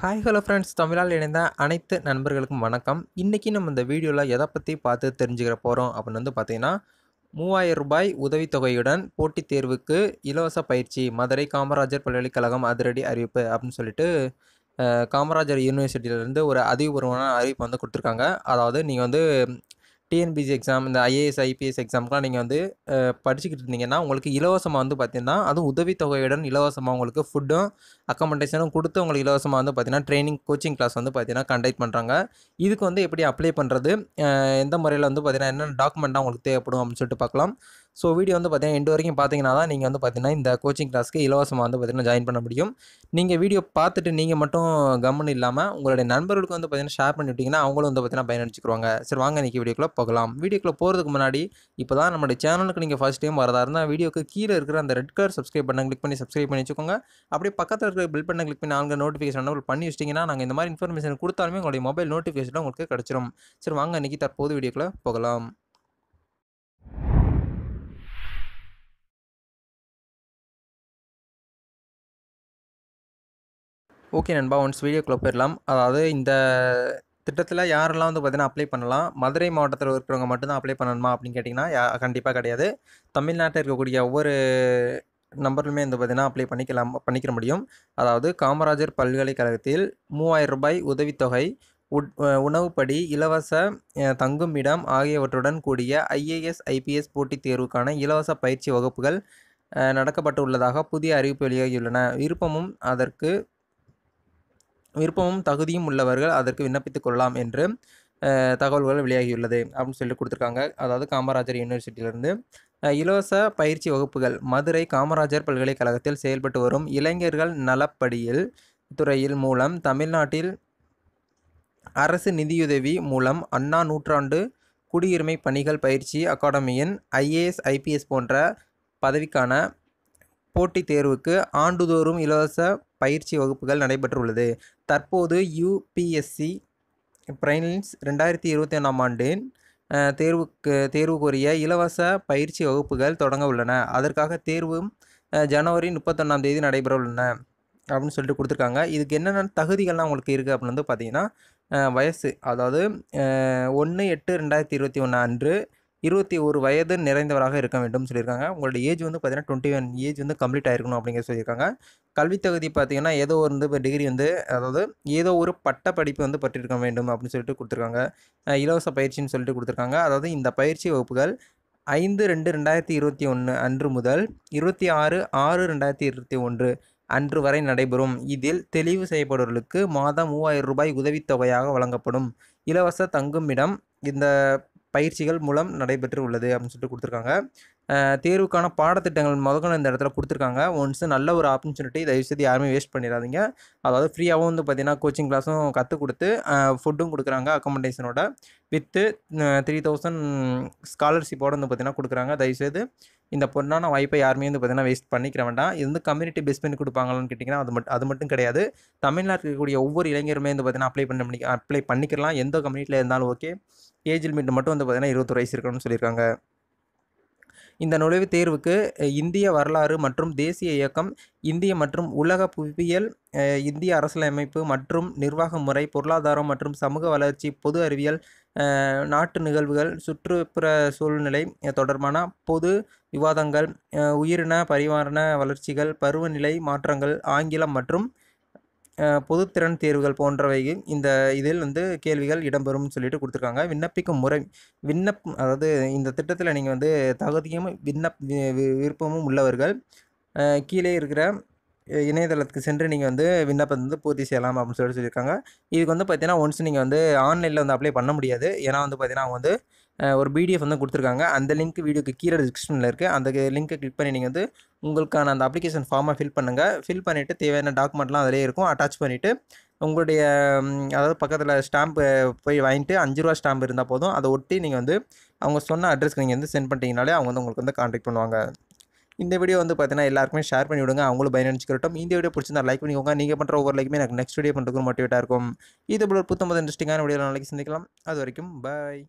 Hi hello friends தமிழால் இணைந்த அனைத்து நண்பர்களுக்கும் வணக்கம். இன்றைக்கி நம்ம இந்த வீடியோவில் எதை பற்றி பார்த்து தெரிஞ்சுக்கிற போகிறோம் அப்படின்னு வந்து பார்த்தீங்கன்னா மூவாயிரம் ரூபாய் உதவித்தொகையுடன் போட்டித் தேர்வுக்கு இலவச பயிற்சி மதுரை காமராஜர் பல்கலைக்கழகம் அதிரடி அறிவிப்பு அப்படின்னு சொல்லிட்டு காமராஜர் யூனிவர்சிட்டியிலேருந்து ஒரு அதிகபூர்வமான அறிவிப்பு வந்து கொடுத்துருக்காங்க. அதாவது நீங்கள் வந்து டிஎன்பிசி எக்ஸாம் இந்த ஐஏஎஸ் ஐபிஎஸ் எக்ஸாம்க்குலாம் நீங்கள் வந்து படிச்சுக்கிட்டு இருந்தீங்கன்னா உங்களுக்கு இலவசமாக வந்து பார்த்தீங்கன்னா அதுவும் உதவித்தொகையுடன் இலவசமாக உங்களுக்கு ஃபுட்டும் அக்கமெண்டேஷனும் கொடுத்து உங்களுக்கு இலவசமாக வந்து பார்த்தீங்கன்னா ட்ரைனிங் கோச்சிங் கிளாஸ் வந்து பார்த்தீங்கன்னா கண்டக்ட் பண்ணுறாங்க இதுக்கு வந்து எப்படி அப்ளை பண்ணுறது எந்த முறையில் வந்து பார்த்தீங்கன்னா என்னென்ன டாக்குமெண்ட்டாக உங்களுக்கு தேவைப்படும் அப்படின்னு சொல்லிட்டு பார்க்கலாம் ஸோ வீடியோ வந்து பார்த்தீங்கன்னா எண்டு வரைக்கும் பார்த்தீங்கன்னா தான் நீங்கள் வந்து பார்த்தீங்கன்னா இந்த கோச்சிங் கிளாஸ்க்கு இலவசமாக வந்து பார்த்தீங்கன்னா ஜாயின் பண்ண முடியும். நீங்கள் வீடியோ பார்த்துட்டு நீங்கள் மட்டும் கம்முன்னு இல்லாமல் உங்களுடைய நண்பர்களுக்கு வந்து பார்த்தீங்கன்னா ஷேர் பண்ணி விட்டிங்கன்னா அவங்களும் வந்து பார்த்தீங்கன்னா பயனடிச்சுக்குவாங்க சரி வாங்க இன்றைக்கி வீடியோக்குள்ளே போகலாம். வீடியோக்குள்ளே போகிறதுக்கு முன்னாடி இப்போ தான் நம்மளுடைய சேனலுக்கு நீங்கள் ஃபஸ்ட் டைம் வரதா இருந்தால் வீடியோக்கு கீழே இருக்கிற அந்த ரெட் கலர் சப்ஸ்கிரைப் பண்ண கிளிக் பண்ணி சப்ஸ்கிரைப் பண்ணி வச்சுக்கோங்க. அப்படியே பக்கத்தில் இருக்கிற பில் பண்ண கிளிக் பண்ணி நாங்கள் நோட்டிஃபிகேஷன் பண்ணி வச்சிட்டிங்கன்னா நாங்கள் இந்த மாதிரி இன்ஃபர்மேஷன் கொடுத்தாலுமே உங்களுடைய மொபைல் நோட்டிஃபிகேஷன் உங்களுக்கு கிடச்சிரும். சரி வாங்க இன்றைக்கி தற்போது வீடியோக்குள்ளே போகலாம். ஓகே நண்பா ஒன்ஸ் வீடியோக்குள்ளே போயிடலாம். அதாவது இந்த திட்டத்தில் யாரெல்லாம் வந்து பார்த்தீங்கன்னா அப்ளை பண்ணலாம் மதுரை மாவட்டத்தில் இருக்கிறவங்க மட்டும்தான் அப்ளை பண்ணணுமா அப்படின்னு கேட்டிங்கன்னா கண்டிப்பாக கிடையாது. தமிழ்நாட்டில் இருக்கக்கூடிய ஒவ்வொரு நம்பர்லுமே வந்து பார்த்திங்கன்னா அப்ளை பண்ணிக்கலாம் பண்ணிக்கிற முடியும். அதாவது காமராஜர் பல்கலைக்கழகத்தில் மூவாயிரம் ரூபாய் உதவித்தொகை உட் உணவுப்படி இலவச தங்கும் இடம் ஆகியவற்றுடன் கூடிய ஐஏஎஸ் ஐபிஎஸ் போட்டித் தேர்வுக்கான இலவச பயிற்சி வகுப்புகள் நடக்கப்பட்டு உள்ளதாக புதிய அறிவிப்பு வெளியாகியுள்ளன. விருப்பமும் அதற்கு விருப்பமும் தகுதியும் உள்ளவர்கள் அதற்கு விண்ணப்பித்துக் கொள்ளலாம் என்று தகவல்கள் வெளியாகியுள்ளது அப்படின்னு சொல்லி கொடுத்துருக்காங்க. அதாவது காமராஜர் யூனிவர்சிட்டியிலேருந்து இலவச பயிற்சி வகுப்புகள் மதுரை காமராஜர் பல்கலைக்கழகத்தில் செயல்பட்டு வரும் இளைஞர்கள் நலப்படியில் துறையில் மூலம் தமிழ்நாட்டில் அரசு நிதியுதவி மூலம் அண்ணா நூற்றாண்டு குடியுரிமை பணிகள் பயிற்சி அகாடமியின் ஐஏஎஸ் ஐபிஎஸ் போன்ற பதவிக்கான போட்டித் தேர்வுக்கு ஆண்டுதோறும் இலவச பயிற்சி வகுப்புகள் நடைபெற்றுள்ளது. தற்போது யூபிஎஸ்சி பிரைன்ஸ் ரெண்டாயிரத்தி இருபத்தி ஒன்றாம் ஆண்டின் தேர்வுக்கு தேர்வுக்குரிய இலவச பயிற்சி வகுப்புகள் தொடங்க உள்ளன. அதற்காக தேர்வும் ஜனவரி முப்பத்தொன்னாம் தேதி நடைபெற உள்ளன அப்படின்னு சொல்லிட்டு கொடுத்துருக்காங்க. இதுக்கு என்னென்ன தகுதிகள்லாம் உங்களுக்கு இருக்குது அப்படின்னு வந்து பார்த்தீங்கன்னா வயசு. அதாவது ஒன்று எட்டு ரெண்டாயிரத்தி இருபத்தி ஒன்று அன்று இருபத்தி ஒரு வயது நிறைந்தவராக இருக்க வேண்டும் சொல்லியிருக்காங்க. உங்களோட ஏஜ் வந்து பார்த்தீங்கன்னா டுவெண்ட்டி ஒன் ஏஜ் வந்து கம்ப்ளீட் ஆயிருக்கணும் அப்படிங்கிற சொல்லியிருக்காங்க. கல்வித் தகுதி பார்த்தீங்கன்னா ஏதோ ஒரு வந்து இப்போ டிகிரி வந்து அதாவது ஏதோ ஒரு பட்ட படிப்பு வந்து பற்றிருக்க வேண்டும் அப்படின்னு சொல்லிட்டு கொடுத்துருக்காங்க. இலவச பயிற்சின்னு சொல்லிட்டு கொடுத்துருக்காங்க. அதாவது இந்த பயிற்சி வகுப்புகள் ஐந்து ரெண்டு ரெண்டாயிரத்தி இருபத்தி ஒன்று அன்று முதல் இருபத்தி ஆறு ஆறு ரெண்டாயிரத்தி இருபத்தி ஒன்று அன்று வரை நடைபெறும். இதில் தெளிவு செய்யப்படுவர்களுக்கு மாதம் மூவாயிரம் ரூபாய் உதவித்தொகையாக வழங்கப்படும். இலவச தங்குமிடம் இந்த பயிற்சிகள் மூலம் நடைபெற்று உள்ளது அப்படின்னு சொல்லிட்டு கொடுத்துருக்காங்க. தேர்வுக்கான பாடத்திட்டங்கள் முதக்கணும் இந்த இடத்துல கொடுத்துருக்காங்க. ஒன்ஸ் நல்ல ஒரு ஆப்பர்ச்சுனிட்டி தயவுசெய்து யாருமே வேஸ்ட் பண்ணிடாதீங்க. அதாவது ஃப்ரீயாகவும் வந்து பார்த்தீங்கன்னா கோச்சிங் கிளாஸும் கற்றுக் கொடுத்து ஃபுட்டும் கொடுக்குறாங்க அக்கமடேஷனோட வித்து த்ரீ தௌசண்ட் ஸ்காலர்ஷிப்போடு வந்து பார்த்தீங்கன்னா கொடுக்குறாங்க. தயவுசெய்து இந்த பொண்ணான வாய்ப்பை யாருமே வந்து பார்த்தீங்கன்னா வேஸ்ட் பண்ணிக்கிற வேண்டாம். இது வந்து கம்யூனிட்டி பேஸ் பண்ணி கொடுப்பாங்களான்னு கேட்டிங்கன்னா அது மட்டும் அது மட்டும் கிடையாது. தமிழ்நாட்டில் இருக்கக்கூடிய ஒவ்வொரு இளைஞருமே வந்து பார்த்தீங்கன்னா அப்ளை பண்ண பண்ணி அப்ளை பண்ணிக்கலாம் எந்த கம்யூனிட்டியில் இருந்தாலும் ஓகே ஏஜ் லிமிட் மட்டும் வந்து பார்த்தீங்கன்னா இருபத்தொரு வயசு இருக்கணும்னு சொல்லியிருக்காங்க. இந்த நுழைவுத் தேர்வுக்கு இந்திய வரலாறு மற்றும் தேசிய இயக்கம் இந்திய மற்றும் உலக புவியியல் இந்திய அரசியலமைப்பு மற்றும் நிர்வாக முறை பொருளாதாரம் மற்றும் சமூக வளர்ச்சி பொது அறிவியல் நாட்டு நிகழ்வுகள் சுற்றுப்புற சூழ்நிலை தொடர்பான பொது விவாதங்கள் உயிரின பரிவாரண வளர்ச்சிகள் பருவநிலை மாற்றங்கள் ஆங்கிலம் மற்றும் பொதுத்திறன் தேர்வுகள் போன்றவை இந்த இதில் வந்து கேள்விகள் இடம்பெறும் சொல்லிட்டு கொடுத்துருக்காங்க. விண்ணப்பிக்கும் முறை விண்ணப் அதாவது இந்த திட்டத்தில் நீங்கள் வந்து தகுதியும் விண்ணப் வி- விருப்பமும் உள்ளவர்கள். கீழே இருக்கிற இணையதளத்துக்கு சென்று நீங்கள் வந்து விண்ணப்பத்தை வந்து பூர்த்தி செய்யலாம் அப்படின்னு சொல்லி சொல்லியிருக்காங்க. இதுக்கு வந்து பார்த்தீங்கன்னா ஒன்ஸ் நீங்கள் வந்து ஆன்லைனில் வந்து அப்ளை பண்ண முடியாது. ஏன்னா வந்து பார்த்தீங்கன்னா அவங்க வந்து ஒரு பிடிஎஃப் வந்து கொடுத்துருக்காங்க. அந்த லிங்க் வீடியோக்கு கீழே டிஸ்கிரிப்ஷனில் இருக்குது அந்த லிங்க்கை கிளிக் பண்ணி நீங்கள் வந்து உங்களுக்கான அந்த அப்ளிகேஷன் ஃபார்மை ஃபில் பண்ணுங்கள் ஃபில் பண்ணிவிட்டு தேவையான டாக்குமெண்ட்லாம் அதிலே இருக்கும். அட்டாச் பண்ணிவிட்டு உங்களுடைய அதாவது பக்கத்தில் ஸ்டாம்ப்பு போய் வாங்கிட்டு அஞ்சு ரூபா ஸ்டாம்ப் இருந்தால் போதும். அதை ஒட்டி நீங்கள் வந்து அவங்க சொன்ன அட்ரஸ்க்கு நீங்கள் வந்து சென்ட் பண்ணிட்டீங்கனாலே அவங்க வந்து உங்களுக்கு வந்து காண்டாக்ட் பண்ணுவாங்க. இந்த வீடியோ வந்து பார்த்தீங்கன்னா எல்லாருக்குமே ஷேர் பண்ணி விடுங்க. அவங்களும் பயனடிச்சுக்கிறட்டும் இந்த வீடியோ பிடிச்சிருந்தா லைக் பண்ணிக்கோங்க. நீங்கள் பண்ணுற ஒவ்வொரு லைக்குமே எனக்கு நெக்ஸ்ட் வீடியோ பண்ணுறதுக்கு மோட்டிவேட்டாக இருக்கும். இது போல ஒரு புத்தம்பது இன்ட்ரெஸ்டிங்கான வீடியோ நாளைக்கு சந்திக்கலாம். அது வரைக்கும் பாய்